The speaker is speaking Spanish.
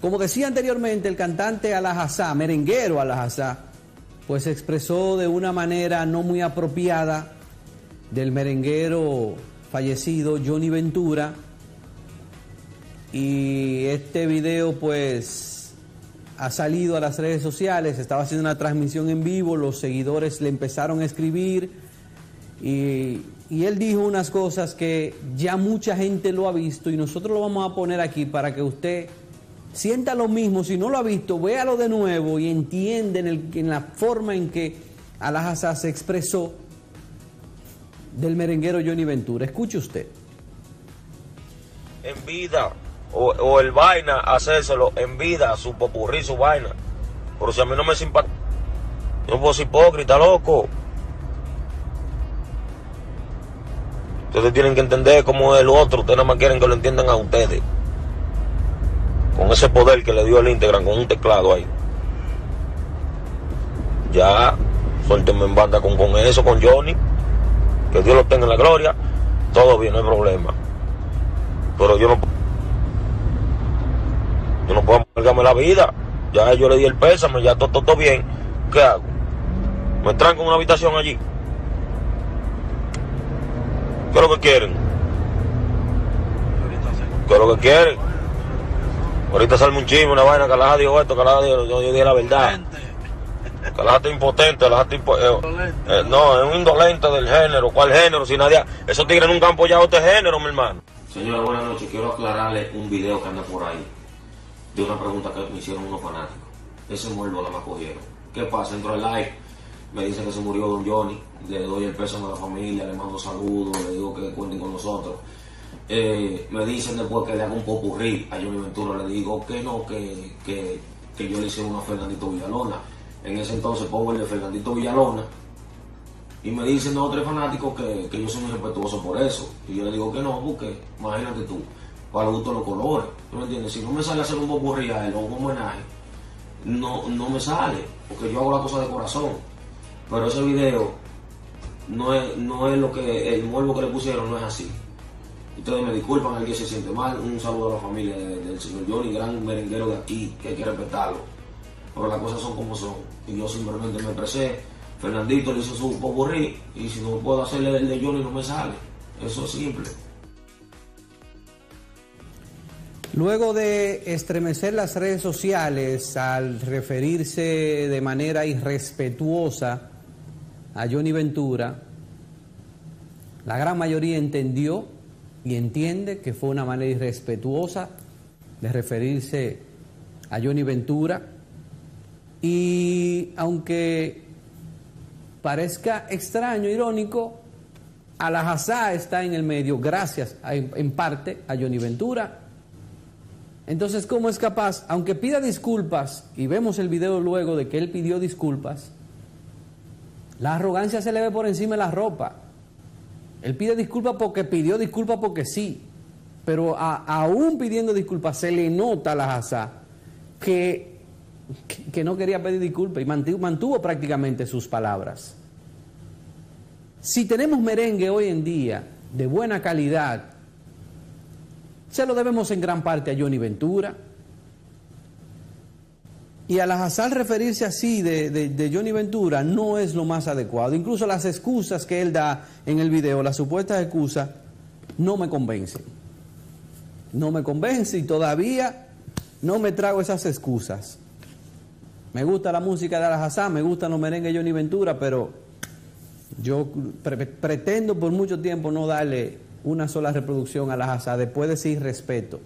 Como decía anteriormente, el cantante Alajazá, merenguero Alajazá, pues expresó de una manera no muy apropiada del merenguero fallecido Johnny Ventura. Y este video pues ha salido a las redes sociales, estaba haciendo una transmisión en vivo, los seguidores le empezaron a escribir y él dijo unas cosas que ya mucha gente lo ha visto y nosotros lo vamos a poner aquí para que usted sienta lo mismo, si no lo ha visto, véalo de nuevo y entiende en, el, en la forma en que Alajazá se expresó del merenguero Johnny Ventura. Escuche usted. En vida, o, el vaina, hacérselo en vida, su popurrí, su vaina. Pero si a mí no me simpatiza, yo ser hipócrita, loco. Ustedes tienen que entender cómo es el otro, ustedes nada más quieren que lo entiendan a ustedes con ese poder que le dio el Instagram, con un teclado ahí. Ya, suéltenme en banda con, con eso, con Johnny. Que Dios lo tenga en la gloria. Todo bien, no hay problema. Pero yo no yo no puedo amargarme la vida. Ya yo le di el pésame, ya todo, todo, todo bien. ¿Qué hago? ¿Me tranco en una habitación allí? ¿Qué es lo que quieren? ¿Qué es lo que quieren? Ahorita sale un chisme, una vaina, que la dijo esto, que la dijo, yo, yo dije la verdad. Que la está impotente, la está impo eh, eh, No, es un indolente del género. ¿Cuál género? Si nadie. Esos tigres nunca han apoyado este género, mi hermano. Señora, buenas noches. Quiero aclararle un video que anda por ahí. De una pregunta que me hicieron unos fanáticos. Ese muerto la más cogieron. ¿Qué pasa? Entro al live. Me dicen que se murió Don Johnny. Le doy el pésame a la familia, le mando saludos, le digo que cuenten con nosotros. Eh, me dicen después que le haga un popurrí a Johnny Ventura, le digo que no, que, que, que yo le hice uno a Fernandito Villalona. En ese entonces pongo el de Fernandito Villalona y me dicen dos o fanáticos que, que yo soy muy respetuoso por eso. Y yo le digo que no, porque imagínate tú, para gusto los colores. ¿Tú me entiendes? Si no me sale hacer un popurrí a él o un homenaje, no, no me sale, porque yo hago la cosa de corazón. Pero ese video no es, no es lo que el muervo que le pusieron, no es así. Ustedes me disculpan, alguien se siente mal. Un saludo a la familia de- del señor Johnny, gran merenguero de aquí, que hay que respetarlo. Pero las cosas son como son. Y yo simplemente me expresé. Fernandito le hizo su popurrí. Y si no puedo hacerle el de Johnny, no me sale. Eso es simple. Luego de estremecer las redes sociales al referirse de manera irrespetuosa a Johnny Ventura, la gran mayoría entendió y entiende que fue una manera irrespetuosa de referirse a Johnny Ventura. Y aunque parezca extraño, irónico, Alajazá está en el medio gracias a- en parte a Johnny Ventura. Entonces, ¿cómo es capaz, aunque pida disculpas, y vemos el video luego de que él pidió disculpas, la arrogancia se le ve por encima de la ropa? Él pide disculpas porque pidió disculpas porque sí, pero aún pidiendo disculpas se le nota a la que, que, que no quería pedir disculpas y mantuvo, mantuvo prácticamente sus palabras. Si tenemos merengue hoy en día de buena calidad, se lo debemos en gran parte a Johnny Ventura. Y a la Hazal referirse así de, de- de Johnny Ventura no es lo más adecuado. Incluso las excusas que él da en el video, las supuestas excusas, no me convencen. No me convence y todavía no me trago esas excusas. Me gusta la música de Alajazá, me gustan los merengues Johnny Ventura, pero yo pre- pretendo por mucho tiempo no darle una sola reproducción a Alajazá después de ese irrespeto